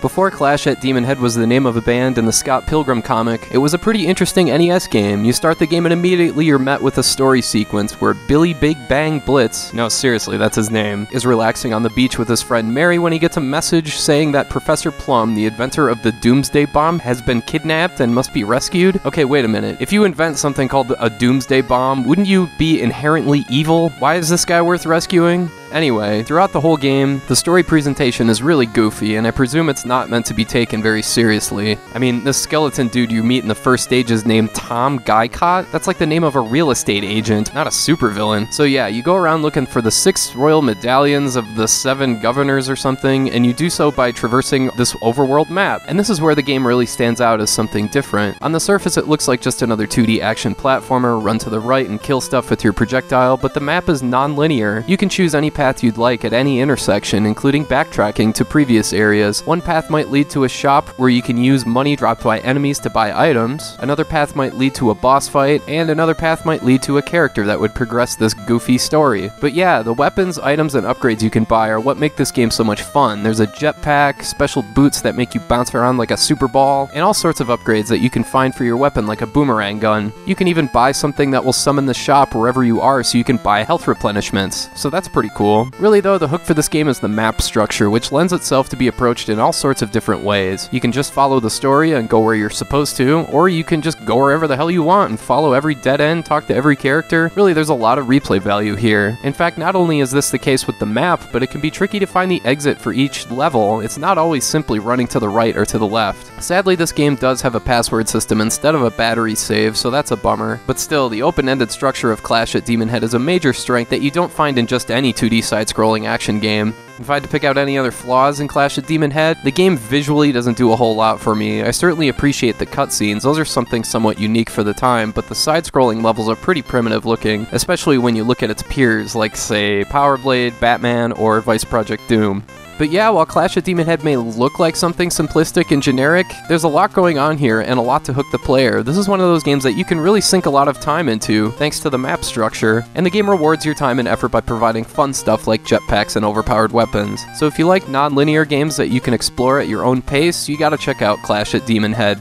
Before Clash at Demonhead was the name of a band in the Scott Pilgrim comic, it was a pretty interesting NES game. You start the game and immediately you're met with a story sequence where Billy Big Bang Blitz, no seriously, that's his name, is relaxing on the beach with his friend Mary when he gets a message saying that Professor Plum, the inventor of the Doomsday Bomb, has been kidnapped and must be rescued. Okay, wait a minute. If you invent something called a Doomsday Bomb, wouldn't you be inherently evil? Why is this guy worth rescuing? Anyway, throughout the whole game, the story presentation is really goofy, and I presume it's not meant to be taken very seriously. I mean, this skeleton dude you meet in the first stage is named Tom Guycot. That's like the name of a real estate agent, not a supervillain. So yeah, you go around looking for the six royal medallions of the seven governors or something, and you do so by traversing this overworld map. And this is where the game really stands out as something different. On the surface, it looks like just another 2D action platformer, run to the right and kill stuff with your projectile, but the map is non-linear. You can choose any path you'd like at any intersection, including backtracking to previous areas. One path might lead to a shop where you can use money dropped by enemies to buy items, another path might lead to a boss fight, and another path might lead to a character that would progress this goofy story. But yeah, the weapons, items, and upgrades you can buy are what make this game so much fun. There's a jetpack, special boots that make you bounce around like a super ball, and all sorts of upgrades that you can find for your weapon like a boomerang gun. You can even buy something that will summon the shop wherever you are so you can buy health replenishments. So that's pretty cool. Really, though, the hook for this game is the map structure, which lends itself to be approached in all sorts of different ways. You can just follow the story and go where you're supposed to, or you can just go wherever the hell you want and follow every dead end, talk to every character. Really, there's a lot of replay value here. In fact, not only is this the case with the map, but it can be tricky to find the exit for each level. It's not always simply running to the right or to the left. Sadly, this game does have a password system instead of a battery save, so that's a bummer. But still, the open-ended structure of Clash at Demonhead is a major strength that you don't find in just any 2D side-scrolling action game. If I had to pick out any other flaws in Clash of Demonhead, the game visually doesn't do a whole lot for me. I certainly appreciate the cutscenes, those are something somewhat unique for the time, but the side scrolling levels are pretty primitive looking, especially when you look at its peers, like, say, Power Blade, Batman, or Vice Project Doom. But yeah, while Clash at Demonhead may look like something simplistic and generic, there's a lot going on here and a lot to hook the player. This is one of those games that you can really sink a lot of time into, thanks to the map structure, and the game rewards your time and effort by providing fun stuff like jetpacks and overpowered weapons. So if you like non linear games that you can explore at your own pace, you gotta check out Clash at Demonhead.